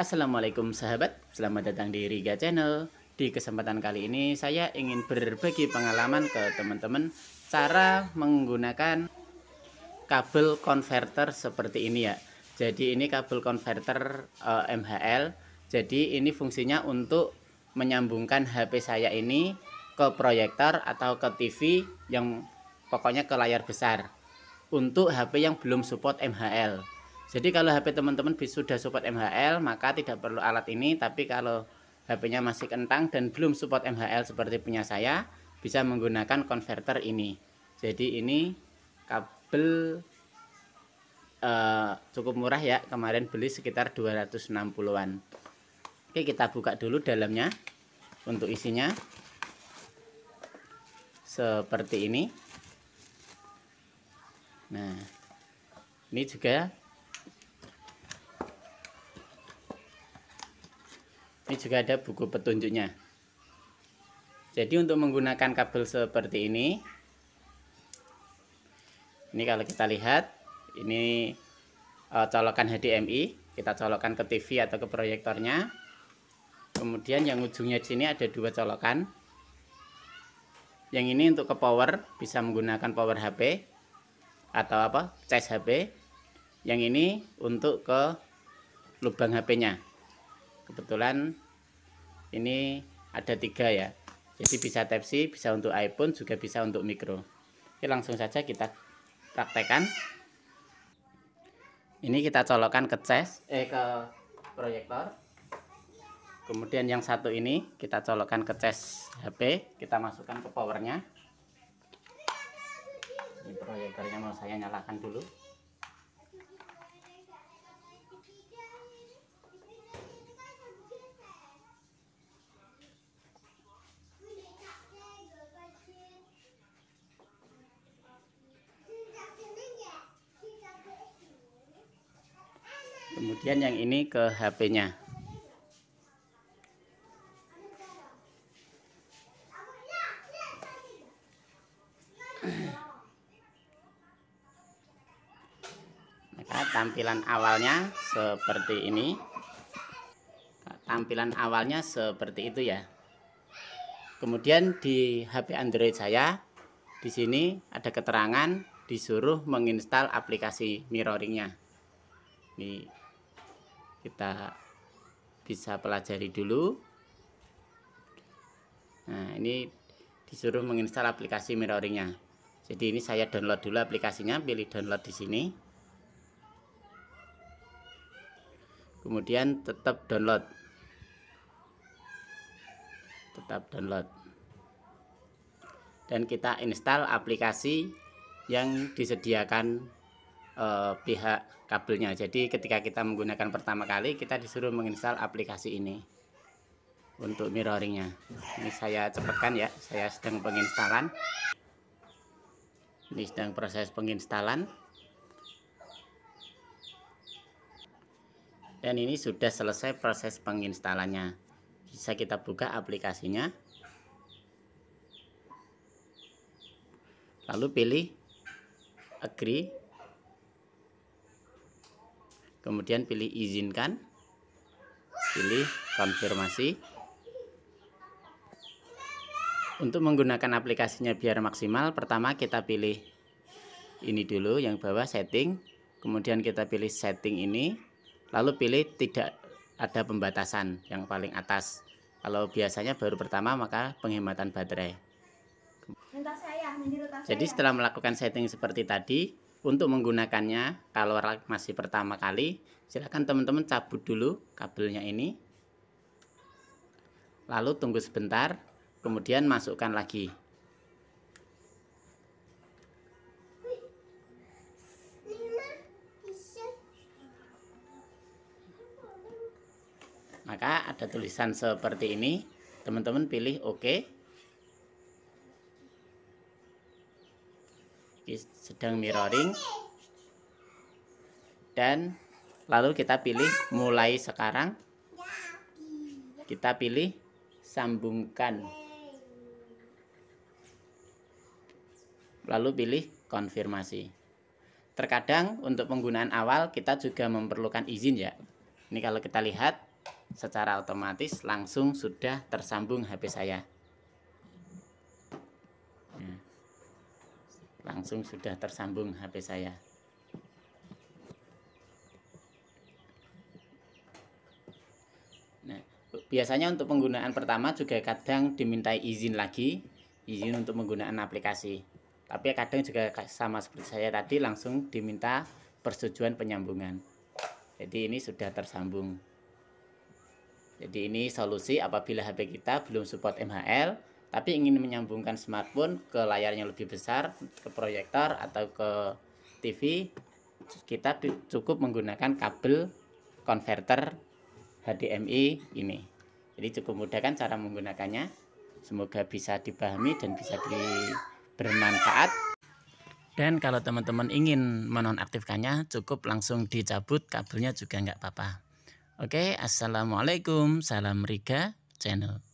Assalamualaikum sahabat, selamat datang di Riga Channel. Di kesempatan kali ini saya ingin berbagi pengalaman ke teman-teman cara menggunakan kabel konverter seperti ini ya. Jadi ini kabel konverter uh, eh, MHL. Jadi ini fungsinya untuk menyambungkan HP saya ini ke proyektor atau ke TV yang pokoknya ke layar besar untuk HP yang belum support MHL. Jadi kalau HP teman-teman sudah support MHL maka tidak perlu alat ini tapi kalau HP-nya masih kentang dan belum support MHL seperti punya saya bisa menggunakan konverter ini. Jadi ini kabel uh, cukup murah ya kemarin beli sekitar 260-an. Oke kita buka dulu dalamnya untuk isinya seperti ini. Nah ini juga ini juga ada buku petunjuknya. Jadi untuk menggunakan kabel seperti ini ini kalau kita lihat ini uh, colokan HDMI kita colokkan ke TV atau ke proyektornya. Kemudian yang ujungnya di sini ada dua colokan. Yang ini untuk ke power bisa menggunakan power HP atau apa cas HP yang ini untuk ke lubang HP nya kebetulan ini ada tiga ya. Jadi bisa type bisa untuk iPhone juga bisa untuk micro. Oke langsung saja kita praktekkan. Ini kita colokkan ke cas eh ke proyektor. Kemudian yang satu ini kita colokkan ke cas HP kita masukkan ke powernya. Ini proyektornya mau saya nyalakan dulu kemudian yang ini ke HP-nya maka tampilan awalnya seperti ini. Tampilan awalnya seperti itu ya. Kemudian di HP Android saya di sini ada keterangan disuruh menginstal aplikasi mirroringnya. Ini kita bisa pelajari dulu. Nah ini disuruh menginstal aplikasi mirroringnya. Jadi ini saya download dulu aplikasinya pilih download di sini. Kemudian tetap download. Tetap download. Dan kita install aplikasi yang disediakan eh, pihak kabelnya. Jadi ketika kita menggunakan pertama kali kita disuruh menginstal aplikasi ini untuk mirroringnya. Ini saya cepatkan ya saya sedang penginstalan. Ini sedang proses penginstalan. Dan ini sudah selesai proses penginstalannya. Bisa kita buka aplikasinya. Lalu pilih agree kemudian pilih izinkan. Pilih konfirmasi. Untuk menggunakan aplikasinya biar maksimal pertama kita pilih ini dulu yang bawah setting. Kemudian kita pilih setting ini. Lalu pilih tidak ada pembatasan yang paling atas. Kalau biasanya baru pertama maka penghematan baterai. Jadi setelah melakukan setting seperti tadi untuk menggunakannya kalau masih pertama kali silahkan teman-teman cabut dulu kabelnya ini. Lalu tunggu sebentar kemudian masukkan lagi. Maka ada tulisan seperti ini. Teman-teman pilih oke OK. Sedang mirroring. Dan lalu kita pilih mulai sekarang. Kita pilih sambungkan. Lalu pilih konfirmasi. Terkadang untuk penggunaan awal kita juga memerlukan izin ya. Ini kalau kita lihat secara otomatis langsung sudah tersambung HP saya langsung sudah tersambung HP saya. Nah biasanya untuk penggunaan pertama juga kadang dimintai izin lagi izin untuk menggunakan aplikasi. Tapi kadang juga sama seperti saya tadi langsung diminta persetujuan penyambungan. Jadi ini sudah tersambung. Jadi ini solusi apabila HP kita belum support MHL tapi ingin menyambungkan smartphone ke layar yang lebih besar ke proyektor atau ke TV kita cukup menggunakan kabel konverter HDMI ini. Jadi cukup mudah kan cara menggunakannya. Semoga bisa dipahami dan bisa di bermanfaat. Dan kalau teman-teman ingin menonaktifkannya cukup langsung dicabut kabelnya juga nggak apa-apa. Oke assalamualaikum salam riga channel